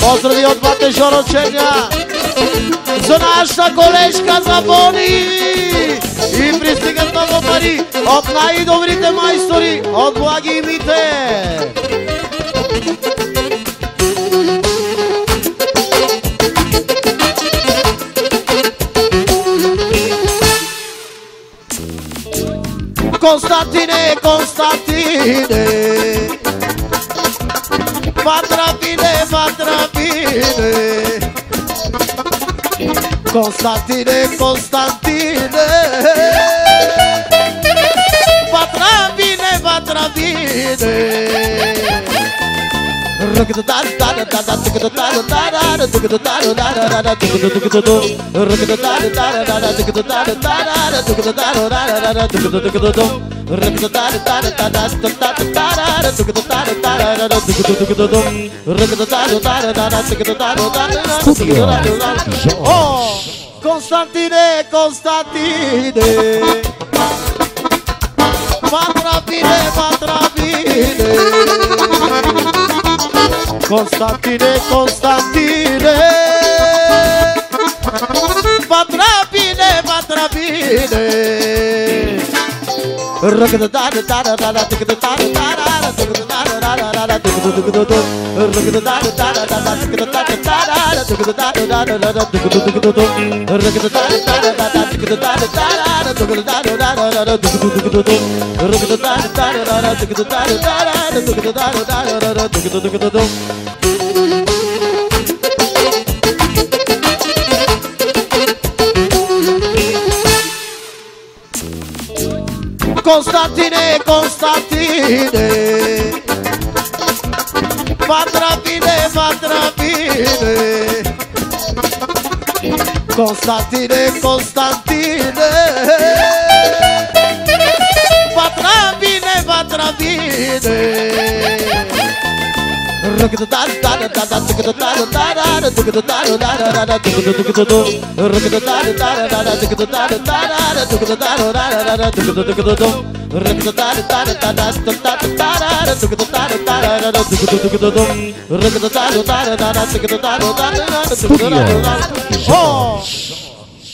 Pozdrowi od Matysiora за нашата колежка Забони и пристигат много пари от най-добрите майстори от Благи Мите. Constantine, Constantine. Va tranquille, va tranquille Constantine, Constantine. Va tranquille, va tranquille oh, Constantine, Constantine Matrapine, Matrapine Constantine, Constantine Patrabine, patrabine Rugada da da da da da da da da da da da da Constantine, Constantine Patra पीने patra पीने Constantine, Constantine. Patra bine, patra bine Rugdutara Oh!